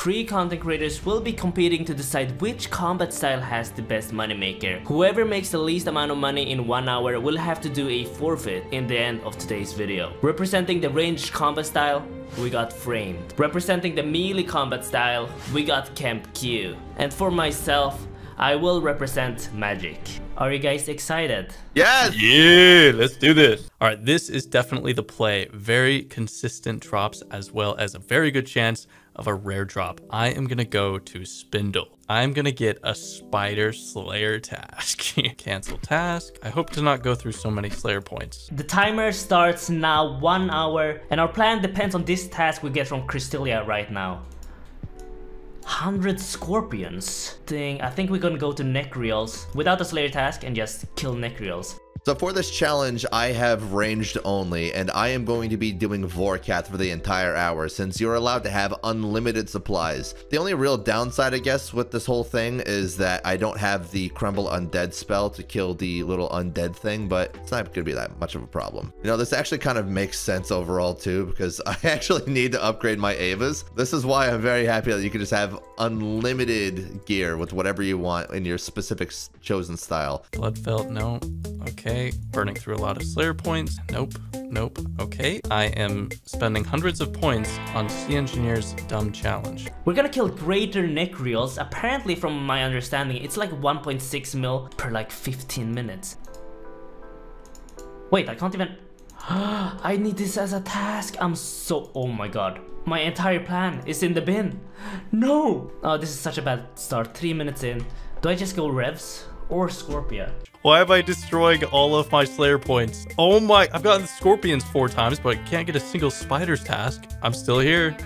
three content creators will be competing to decide which combat style has the best moneymaker. Whoever makes the least amount of money in one hour will have to do a forfeit in the end of today's video. Representing the ranged combat style, we got Framed. Representing the melee combat style, we got KempQ. And for myself, I will represent Magic. Are you guys excited? Yes! Yeah, let's do this. All right, this is definitely the play. Very consistent drops as well as a very good chance of a rare drop. I am gonna go to Spindel. I'm gonna get a Spider Slayer task. Cancel task. I hope to not go through so many Slayer points. The timer starts now, one hour, and our plan depends on this task we get from Krystilia right now. 100 scorpions. Thing, I think we're gonna go to Nechryaels without the Slayer task and just kill Nechryaels. So for this challenge, I have ranged only, and I am going to be doing Vorkath for the entire hour, since you're allowed to have unlimited supplies. The only real downside, I guess, with this whole thing is that I don't have the Crumble Undead spell to kill the little undead thing, but it's not going to be that much of a problem. You know, this actually kind of makes sense overall, too, because I actually need to upgrade my Avas. This is why I'm very happy that you can just have unlimited gear with whatever you want in your specific chosen style. Blood Bloodveld, no. Okay, burning through a lot of Slayer points. Nope, nope. Okay, I am spending hundreds of points on C Engineer's Dumb Challenge. We're gonna kill Greater Nechryaels. Apparently, from my understanding, it's like 1.6 mil per like 15 minutes. Wait, I can't even... I need this as a task. I'm so... Oh my god. My entire plan is in the bin. No! Oh, this is such a bad start. Three minutes in. Do I just go Revs or Scorpia? Why am I destroying all of my Slayer points? Oh my, I've gotten Scorpions four times, but I can't get a single Spider's task. I'm still here.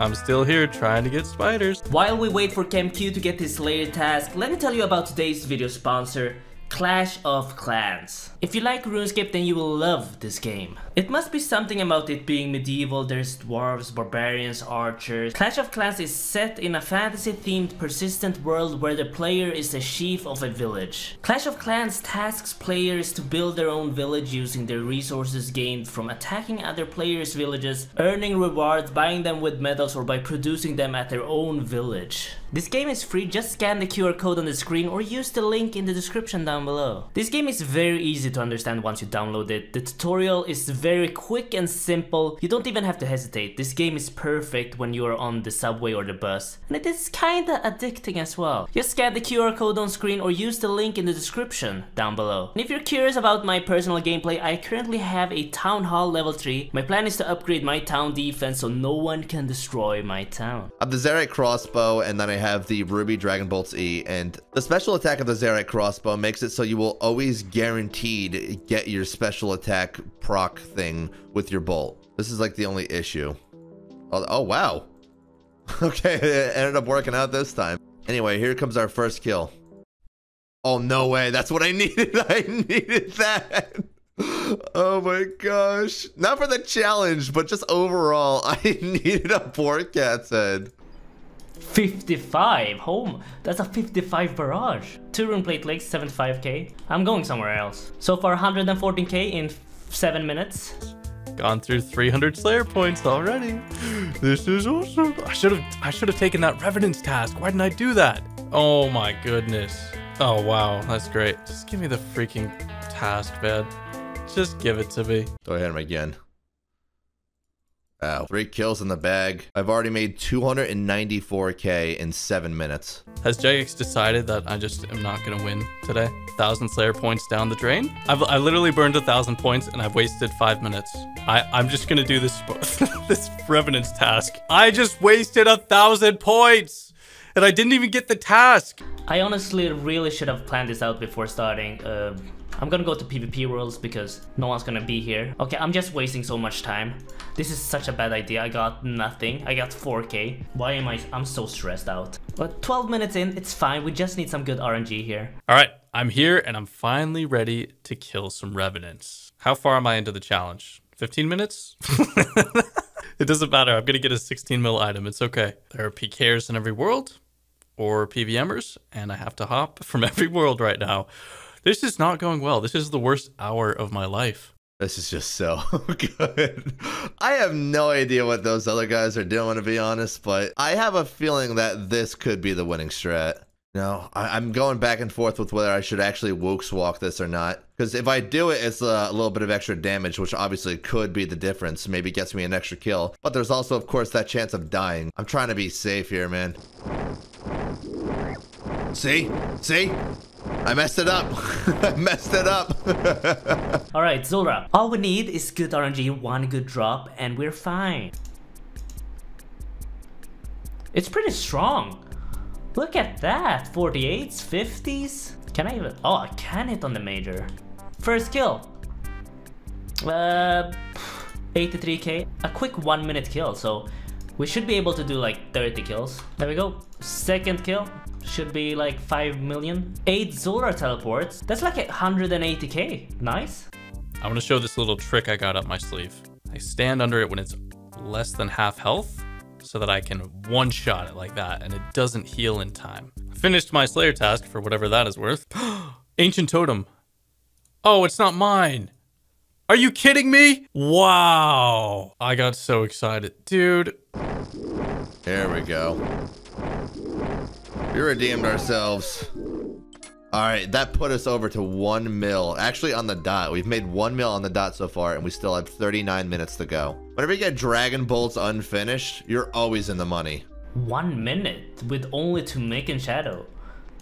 I'm still here trying to get spiders. While we wait for KempQ to get his Slayer task, let me tell you about today's video sponsor, Clash of Clans. If you like RuneScape then you will love this game. It must be something about it being medieval, there's dwarves, barbarians, archers. Clash of Clans is set in a fantasy themed persistent world where the player is the chief of a village. Clash of Clans tasks players to build their own village using their resources gained from attacking other players' villages, earning rewards, buying them with medals or by producing them at their own village. This game is free, just scan the QR code on the screen or use the link in the description down below. This game is very easy to understand once you download it. The tutorial is very quick and simple. You don't even have to hesitate. This game is perfect when you are on the subway or the bus. And it is kinda addicting as well. Just scan the QR code on screen or use the link in the description down below. And if you're curious about my personal gameplay, I currently have a Town Hall level 3. My plan is to upgrade my town defense so no one can destroy my town. I have the Zaryte crossbow and then I have the Ruby Dragon Bolts E and the special attack of the Zaryte crossbow makes it so you will always guaranteed get your special attack proc thing with your bolt. This is like the only issue. Oh, oh wow. okay, it ended up working out this time. Anyway, here comes our first kill. Oh, no way. That's what I needed. I needed that. Oh my gosh. Not for the challenge, but just overall, I needed a Vorkath's head. 55 home that's a 55 barrage two room plate legs 75k i'm going somewhere else so far 114k in seven minutes. Gone through 300 slayer points already. This is awesome. I should have i should have taken that revenant's task. Why didn't i do that? Oh my goodness. Oh wow. That's great. Just give me the freaking task man. Just give it to me. Go ahead again Wow, three kills in the bag. I've already made 294k in seven minutes. Has JX decided that I just am not gonna win today? Thousand Slayer points down the drain. I've I literally burned a thousand points and I've wasted five minutes. I I'm just gonna do this this Revenant's task. I just wasted a thousand points and I didn't even get the task. I honestly really should have planned this out before starting. Uh, I'm gonna go to PvP Worlds because no one's gonna be here. Okay, I'm just wasting so much time. This is such a bad idea. I got nothing. I got 4k. Why am I... I'm so stressed out. But 12 minutes in, it's fine. We just need some good RNG here. All right, I'm here and I'm finally ready to kill some Revenants. How far am I into the challenge? 15 minutes? it doesn't matter. I'm gonna get a 16 mil item. It's okay. There are PKers in every world or PVMers, and I have to hop from every world right now. This is not going well. This is the worst hour of my life. This is just so good. I have no idea what those other guys are doing, to be honest, but I have a feeling that this could be the winning strat. No, I, am going back and forth with whether I should actually Woox walk this or not. Because if I do it, it's a, little bit of extra damage, which obviously could be the difference. Maybe gets me an extra kill. But there's also, of course, that chance of dying. I'm trying to be safe here, man. See? See? I messed it up. I messed it up. Alright, Zulrah. All we need is good RNG, one good drop, and we're fine. It's pretty strong. Look at that, 48s, 50s. Can I even, oh, I can hit on the major. First kill. Uh, 83k, a quick one minute kill, so we should be able to do like 30 kills. There we go. Second kill, should be like 5 million. 8 Zulrah teleports, that's like 180k, nice. I'm gonna show this little trick I got up my sleeve. I stand under it when it's less than half health, so that I can one-shot it like that and it doesn't heal in time. I finished my Slayer task for whatever that is worth. Ancient Totem. Oh, it's not mine. Are you kidding me? Wow. I got so excited. Dude. There we go. We redeemed ourselves. All right, that put us over to one mil. Actually, on the dot. We've made one mil on the dot so far, and we still have 39 minutes to go. Whenever you get Dragon Bolts unfinished, you're always in the money. One minute with only Tumeken Shadow.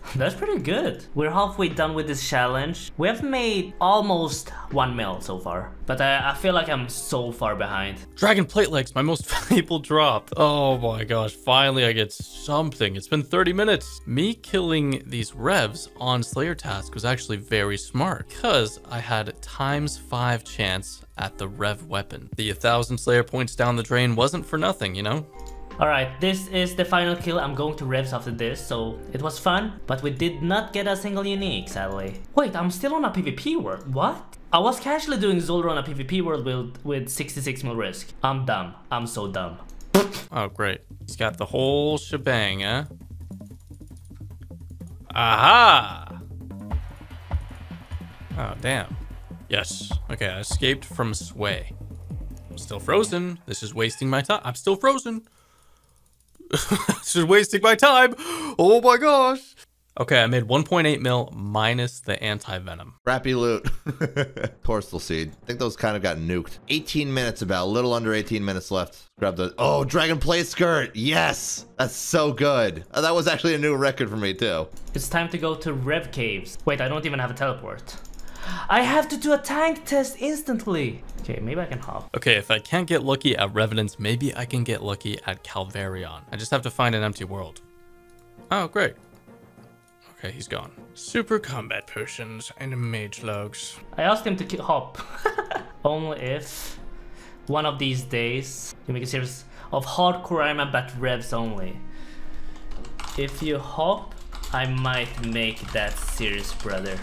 That's pretty good. We're halfway done with this challenge. We have made almost 1 mil so far, but I, I, feel like I'm so far behind. Dragon Plate Legs, my most valuable drop. Oh my gosh, finally I get something. It's been 30 minutes. Me killing these revs on Slayer task was actually very smart because I had times 5 chance at the rev weapon. The 1000 Slayer points down the drain wasn't for nothing, you know? Alright, this is the final kill. I'm going to revs after this, so it was fun, but we did not get a single unique, sadly. Wait, I'm still on a PvP world. What? I was casually doing Zulrah on a PvP world with, with 66 mil risk. I'm dumb. I'm so dumb. oh, great. He's got the whole shebang, eh? Aha! Oh, damn. Yes. Okay, I escaped from Sway. I'm still frozen. This is wasting my time. I'm still frozen. this is wasting my time. Oh my gosh. Okay, I made 1.8 mil minus the anti-venom. Crappy loot. Torstol seed. I think those kind of got nuked. 18 minutes about, a little under 18 minutes left. Grab the, oh, Dragon Plate Skirt. Yes, that's so good. That was actually a new record for me too. It's time to go to Rev Caves. Wait, I don't even have a teleport. I have to do a tank test instantly. Okay, maybe I can hop. Okay, if I can't get lucky at Revenants, maybe I can get lucky at Calvar'ion. I just have to find an empty world. Oh, great. Okay, he's gone. Super combat potions and mage logs. I asked him to hop. Only if one of these days you make a series of hardcore Iron but revs only. If you hop, I might make that series, brother.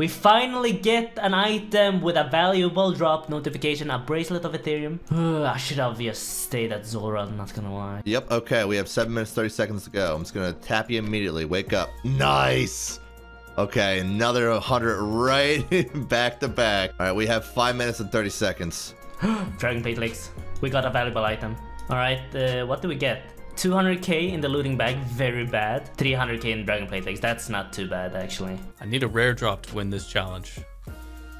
We finally get an item with a valuable drop notification, a bracelet of Ethereum. I should have just stayed at Zulrah, I'm not gonna lie. Yep, okay, we have 7 minutes 30 seconds to go. I'm just gonna tap you immediately. Wake up. Nice! Okay, another 100 right back to back. All right, we have 5 minutes and 30 seconds. Dragon Plate Legs. We got a valuable item. All right, uh, what do we get? 200k in the looting bag, very bad. 300k in Dragon Plate Legs, that's not too bad actually. I need a rare drop to win this challenge.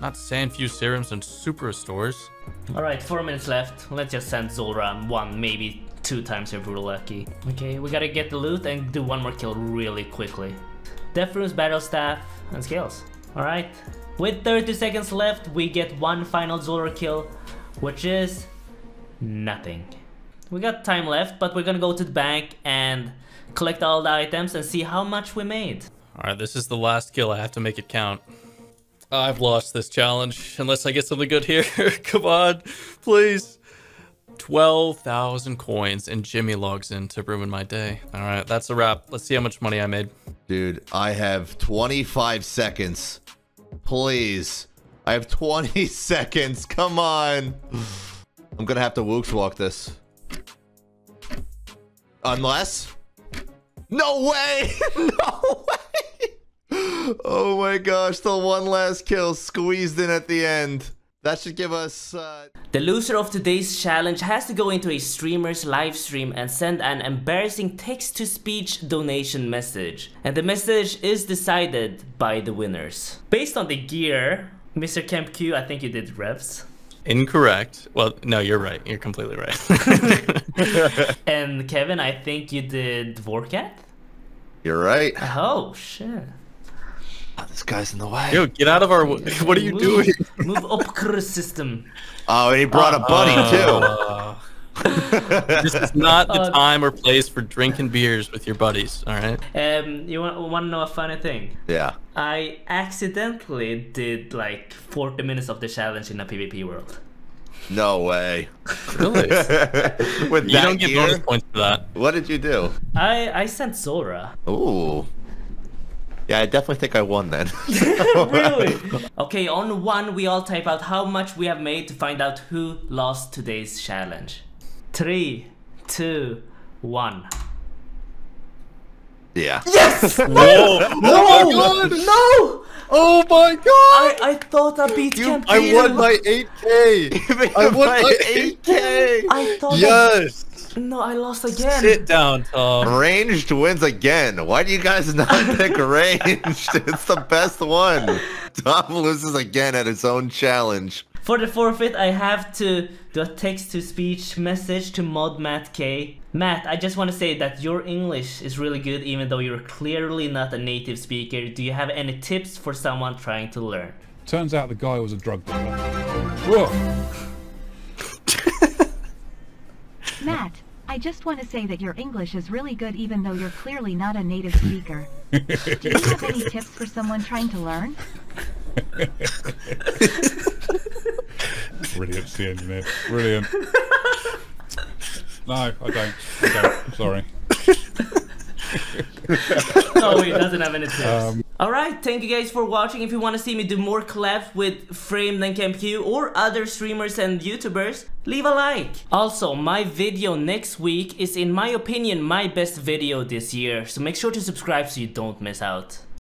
Not Sanfew Serums and Super Restores. Alright, 4 minutes left. Let's just send Zulrah one, maybe two times if we're lucky. Okay, we gotta get the loot and do one more kill really quickly. Death Runes, Battle Staff, and Scales. Alright, with 30 seconds left, we get one final Zulrah kill, which is nothing. We got time left, but we're gonna go to the bank and collect all the items and see how much we made. Alright, this is the last kill. I have to make it count. I've lost this challenge, unless I get something good here. Come on, please. 12,000 coins and Jimmy logs in to ruin my day. All right, that's a wrap. Let's see how much money I made. Dude, I have 25 seconds. Please. I have 20 seconds. Come on. I'm going to have to Woox walk this. Unless... No way! no way! Oh my gosh, the one last kill squeezed in at the end. That should give us. Uh... The loser of today's challenge has to go into a streamer's live stream and send an embarrassing text to speech donation message. And the message is decided by the winners. Based on the gear, Mr. KempQ, I think you did revs. Incorrect. Well, no, you're right. You're completely right. and Kevin, I think you did Vorkath? You're right. Oh, shit. Oh, this guy's in the way. Yo, get out of our. What are you move, doing? Move up Chris system. Oh, and he brought a buddy Uh, uh, uh this is not the Uh, time or place for drinking beers with your buddies. All right. Um, you want, want to know a funny thing? Yeah. I accidentally did like 40 minutes of the challenge in a PvP world. No way. Really? With you that don't get gear? bonus points for that. What did you do? I I sent Zulrah. Ooh. Yeah, I definitely think I won then. really? Okay, on one we all type out how much we have made to find out who lost today's challenge. Three, two, one. yeah. Yes! Whoa! No! Oh oh no! Oh my god! I, I thought I beat You, Kemp I won Peter. my 8k. I won my 8k. I thought Yes. I, no, I lost again. Sit down, Tom. Ranged wins again. Why do you guys not pick ranged? It's the best one. Tom loses again at his own challenge. For the forfeit, I have to do a text-to-speech message to Mod Matt K. Matt, I just want to say that your English is really good even though you're clearly not a native speaker. Do you have any tips for someone trying to learn? Turns out the guy was a drug dealer. Whoa. Matt, I just want to say that your English is really good even though you're clearly not a native speaker. Do you have any tips for someone trying to learn? Brilliant, the engineer. Brilliant. No, I don't. I don't. Sorry. oh, he doesn't have any tips. Um, Alright, thank you guys for watching. If you want to see me do more collabs with Frame and KempQ or other streamers and YouTubers, leave a like. Also, my video next week is in my opinion my best video this year, so make sure to subscribe so you don't miss out.